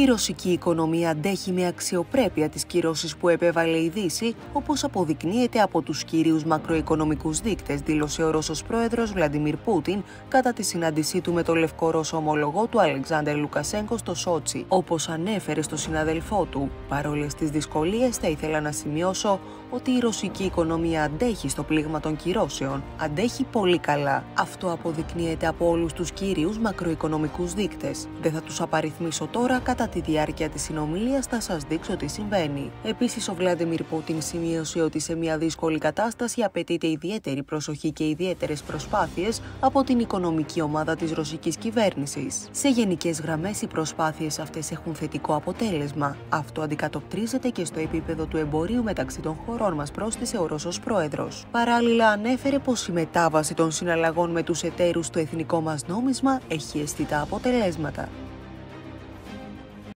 Η ρωσική οικονομία αντέχει με αξιοπρέπεια τις κυρώσεις που επέβαλε η Δύση, όπως αποδεικνύεται από τους κύριους μακροοικονομικούς δείκτες, δήλωσε ο Ρώσος πρόεδρος Βλαντιμίρ Πούτιν κατά τη συνάντησή του με το λευκό Ρώσο ομολογό του Αλεξάνδρ Λουκασέγκο στο Σότσι. Όπως ανέφερε στο συναδελφό του, παρόλες τις δυσκολίες θα ήθελα να σημειώσω ότι η ρωσική οικονομία αντέχει στο πλήγμα των κυρώσεων. Αντέχει πολύ καλά. Αυτό αποδεικνύεται από όλους τους κύριους μακροοικονομικούς δείκτες. Δεν θα τους απαριθμίσω τώρα, κατά τη διάρκεια της συνομιλίας θα σας δείξω τι συμβαίνει. Επίσης, ο Βλάντιμιρ Πούτιν σημείωσε ότι σε μια δύσκολη κατάσταση απαιτείται ιδιαίτερη προσοχή και ιδιαίτερες προσπάθειες από την οικονομική ομάδα της ρωσικής κυβέρνησης. Σε γενικές γραμμές, οι προσπάθειες αυτές έχουν θετικό αποτέλεσμα. Αυτό αντικατοπτρίζεται και στο επίπεδο του εμπορίου μεταξύ των χωρών χωρών μας πρόσθεσε ο Ρώσος Πρόεδρος. Παράλληλα ανέφερε πως η μετάβαση των συναλλαγών με τους εταίρους στο εθνικό μας νόμισμα έχει αισθητά αποτελέσματα.